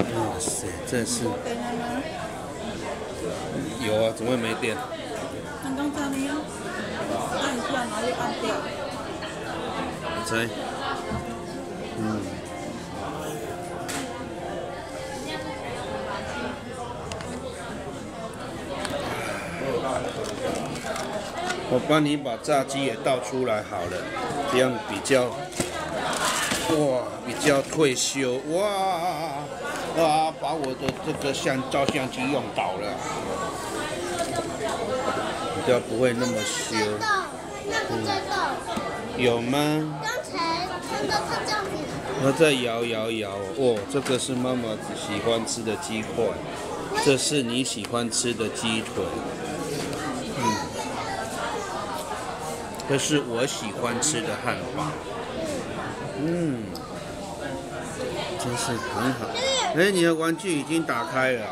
哇塞，真是？有啊，怎么会没电？刚刚在你啊，按一下，然后又按掉。我猜，嗯，我帮你把炸鸡也倒出来好了，这样比较，哇，比较退休，哇，哇，把我的这个相照相机用倒了，比较不会那么羞，震动，那个震动，有吗？刚才看到它这样子，摇摇摇，哦，这个是妈妈喜欢吃的鸡块，这是你喜欢吃的鸡腿，嗯，这是我喜欢吃的汉堡，嗯，真是很好。哎，你的玩具已经打开了。